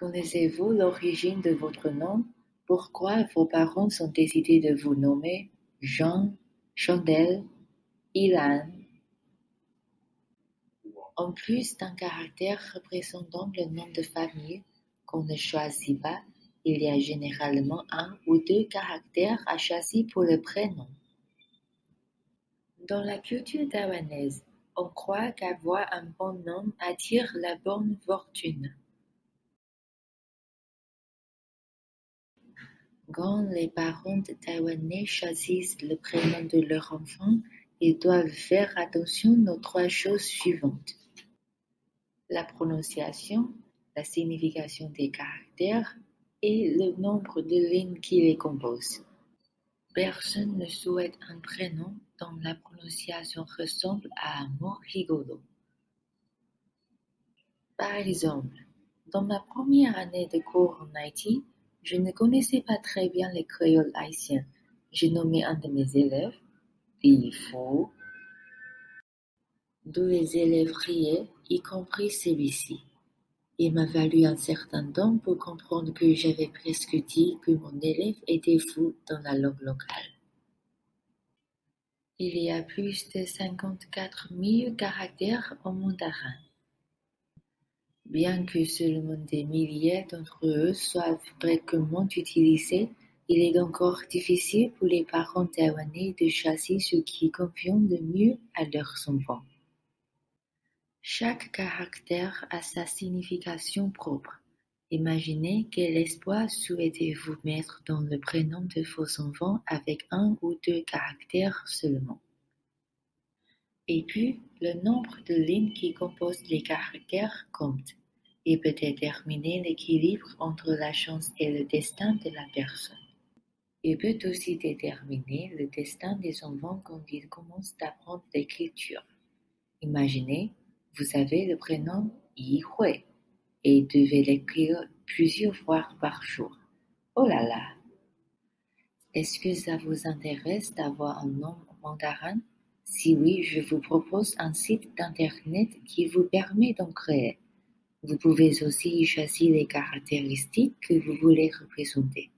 Connaissez-vous l'origine de votre nom? Pourquoi vos parents ont décidé de vous nommer Jean, Chandel, Ilan? En plus d'un caractère représentant le nom de famille qu'on ne choisit pas, il y a généralement un ou deux caractères à choisir pour le prénom. Dans la culture taïwanaise, on croit qu'avoir un bon nom attire la bonne fortune. Quand les parents de taïwanais choisissent le prénom de leur enfant, ils doivent faire attention aux trois choses suivantes. La prononciation, la signification des caractères et le nombre de lignes qui les composent. Personne ne souhaite un prénom dont la prononciation ressemble à un mot rigolo. Par exemple, dans ma première année de cours en Haïti, je ne connaissais pas très bien les créoles haïtiens. J'ai nommé un de mes élèves Fou, d'où les élèves riaient, y compris celui-ci. Il m'a valu un certain temps pour comprendre que j'avais presque dit que mon élève était fou dans la langue locale. Il y a plus de cinquante-quatre mille caractères en mandarin. Bien que seulement des milliers d'entre eux soient fréquemment utilisés, il est encore difficile pour les parents taïwanais de choisir ce qui convient le mieux à leurs enfants. Chaque caractère a sa signification propre. Imaginez quel espoir souhaitez-vous mettre dans le prénom de vos enfants avec un ou deux caractères seulement. Et puis, le nombre de lignes qui composent les caractères compte et peut déterminer l'équilibre entre la chance et le destin de la personne. Il peut aussi déterminer le destin des enfants quand ils commencent à apprendre l'écriture. Imaginez, vous avez le prénom Yi Hui et devez l'écrire plusieurs fois par jour. Oh là là! Est-ce que ça vous intéresse d'avoir un nom mandarin? Si oui, je vous propose un site d'internet qui vous permet d'en créer. Vous pouvez aussi choisir les caractéristiques que vous voulez représenter.